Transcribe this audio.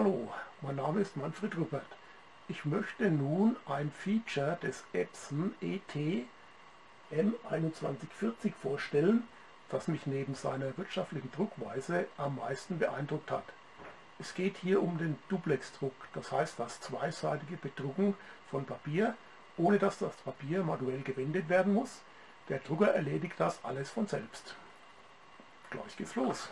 Hallo, mein Name ist Manfred Rüppert. Ich möchte nun ein Feature des Epson ET M2140 vorstellen, das mich neben seiner wirtschaftlichen Druckweise am meisten beeindruckt hat. Es geht hier um den Duplex-Druck, das heißt das zweiseitige Bedrucken von Papier, ohne dass das Papier manuell gewendet werden muss. Der Drucker erledigt das alles von selbst. Gleich geht's los.